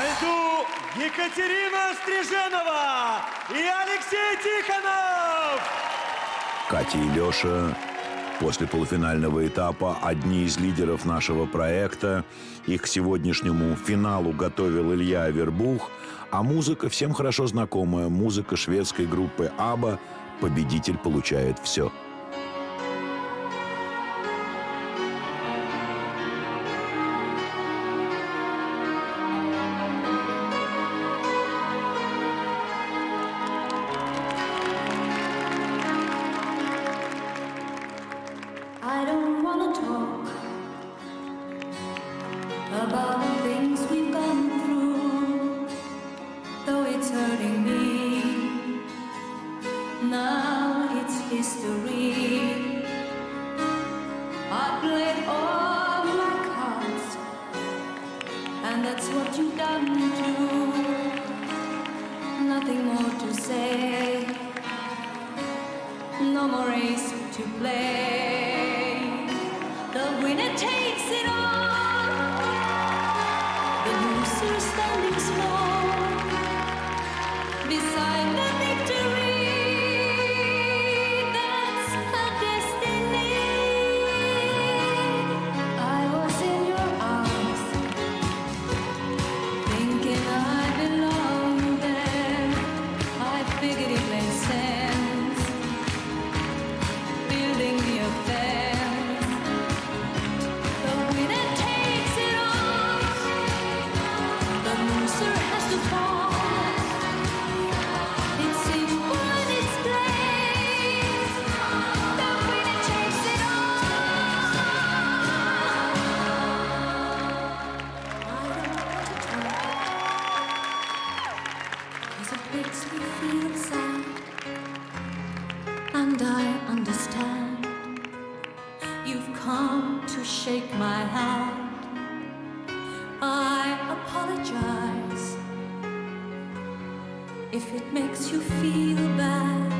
Найду Екатерина Стриженова и Алексей Тихонов! Катя и Леша после полуфинального этапа одни из лидеров нашего проекта. Их к сегодняшнему финалу готовил Илья Авербух. А музыка всем хорошо знакомая. Музыка шведской группы «Аба». Победитель получает все. Race to nothing more to say No more ace to play. The winner takes it all. And I understand you've come to shake my hand. I apologize if it makes you feel bad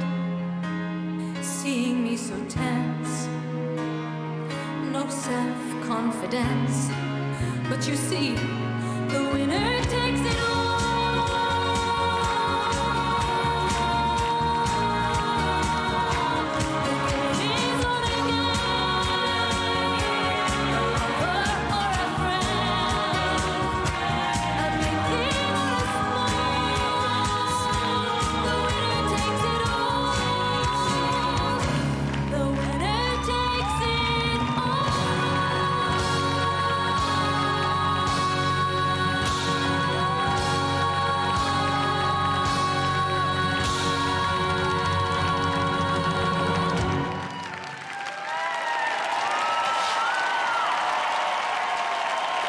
seeing me so tense. No self confidence, but you see, the winner takes it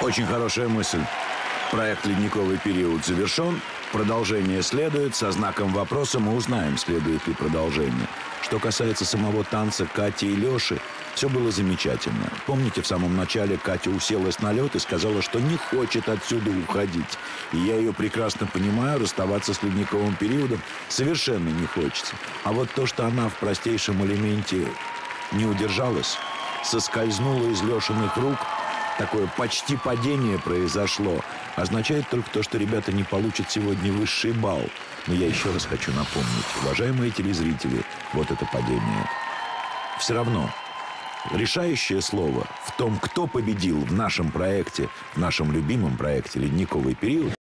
Очень хорошая мысль. Проект «Ледниковый период» завершен. Продолжение следует. Со знаком вопроса мы узнаем, следует ли продолжение. Что касается самого танца Кати и Леши, все было замечательно. Помните, в самом начале Катя уселась на лед и сказала, что не хочет отсюда уходить. И я ее прекрасно понимаю, расставаться с ледниковым периодом совершенно не хочется. А вот то, что она в простейшем элементе не удержалась, соскользнула из Лешиных рук, такое почти падение произошло, означает только то, что ребята не получат сегодня высший балл. Но я еще раз хочу напомнить, уважаемые телезрители, вот это падение. Все равно решающее слово в том, кто победил в нашем проекте, в нашем любимом проекте «Ледниковый период»,